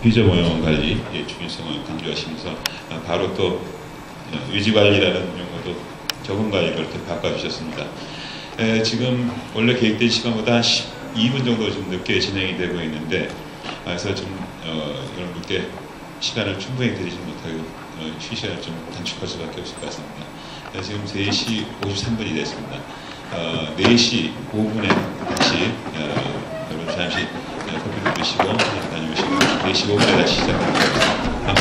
비저 모형 관리 예, 중요성을 강조하시면서 아, 바로 또 어, 유지 관리라는 용어도 적응 관리를 또 바꿔주셨습니다. 에, 지금 원래 계획된 시간보다 한 12분 정도 좀 늦게 진행이 되고 있는데 아, 그래서 좀 어, 여러분께 시간을 충분히 드리지 못하고 어, 쉬 시간을 좀 단축할 수밖에 없을 것 같습니다. 네, 지금 3시 53분이 됐습니다. 어, 4시 5분에 다시 어, 여러분 잠시 어, 커피도 드시고 4시 5분에 다시 시작합니다. 감사합니다.